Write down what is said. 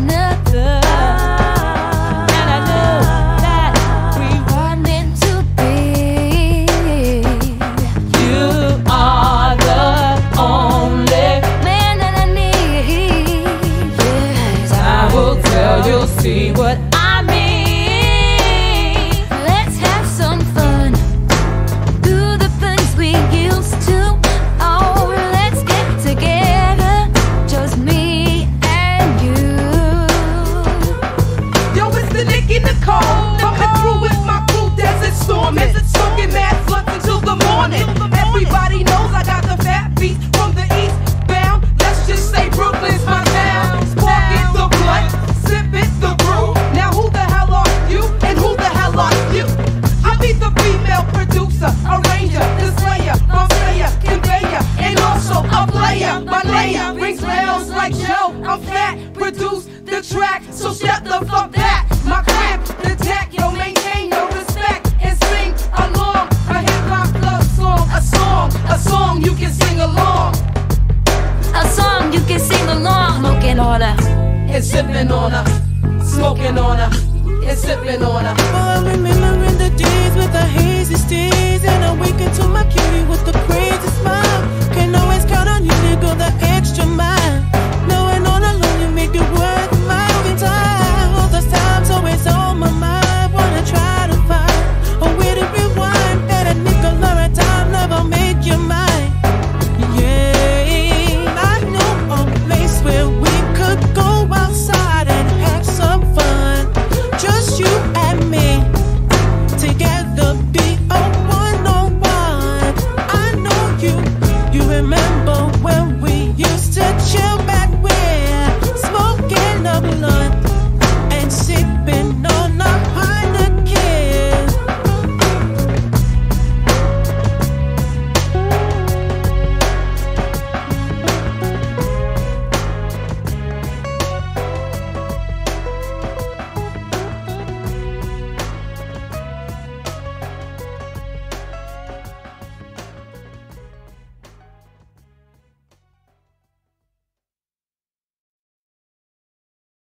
never and sipping on her, smoking on her, and sipping on her. Boy, remember. remember when we used to chill back